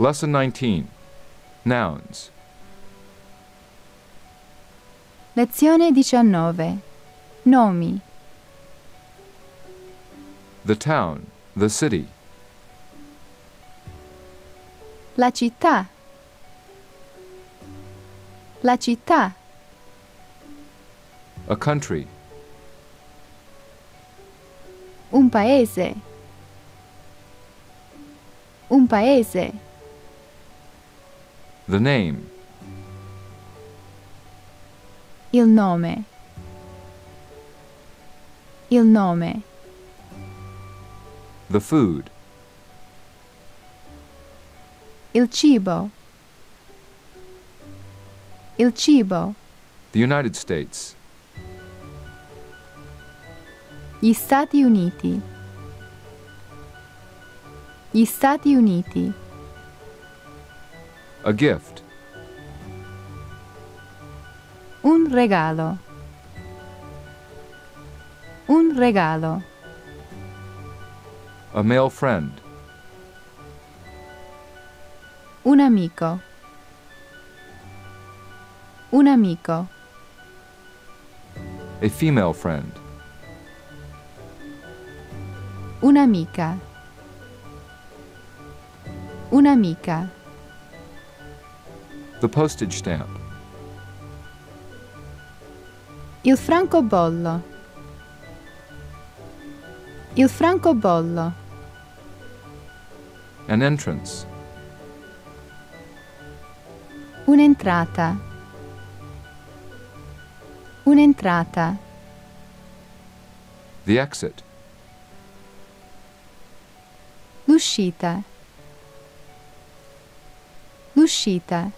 Lesson 19 Nouns. Lezione 19. Nomi. The town, the city. La città. La città. A country. Un paese. Un paese. The name. Il nome. Il nome. The food. Il cibo. Il cibo. The United States. Gli Stati Uniti. Gli Stati Uniti. A gift. Un regalo. Un regalo. A male friend. Un amico. Un amico. A female friend. Un'amica. Un'amica. The postage stamp. Il francobollo. Il francobollo. An entrance. Un'entrata. Un'entrata. The exit. L'uscita. L'uscita.